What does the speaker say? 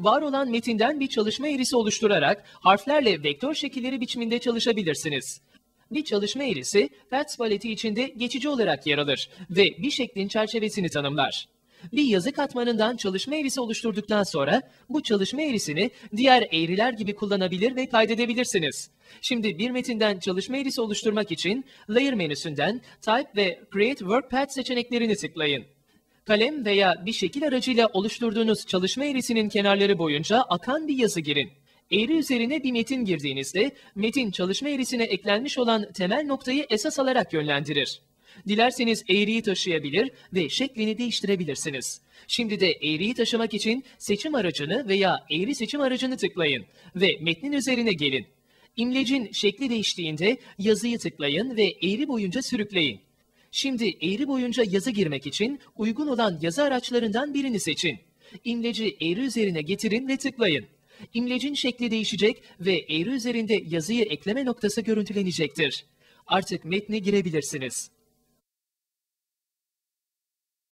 Var olan metinden bir çalışma eğrisi oluşturarak harflerle vektör şekilleri biçiminde çalışabilirsiniz. Bir çalışma eğrisi Pets paleti içinde geçici olarak yer alır ve bir şeklin çerçevesini tanımlar. Bir yazı katmanından çalışma eğrisi oluşturduktan sonra bu çalışma eğrisini diğer eğriler gibi kullanabilir ve kaydedebilirsiniz. Şimdi bir metinden çalışma eğrisi oluşturmak için Layer menüsünden Type ve Create Workpath seçeneklerini tıklayın. Kalem veya bir şekil aracıyla oluşturduğunuz çalışma eğrisinin kenarları boyunca akan bir yazı girin. Eğri üzerine bir metin girdiğinizde metin çalışma eğrisine eklenmiş olan temel noktayı esas alarak yönlendirir. Dilerseniz eğriyi taşıyabilir ve şeklini değiştirebilirsiniz. Şimdi de eğriyi taşımak için seçim aracını veya eğri seçim aracını tıklayın ve metnin üzerine gelin. İmlecin şekli değiştiğinde yazıyı tıklayın ve eğri boyunca sürükleyin. Şimdi eğri boyunca yazı girmek için uygun olan yazı araçlarından birini seçin. İmleci eğri üzerine getirin ve tıklayın. İmlecin şekli değişecek ve eğri üzerinde yazıyı ekleme noktası görüntülenecektir. Artık metne girebilirsiniz.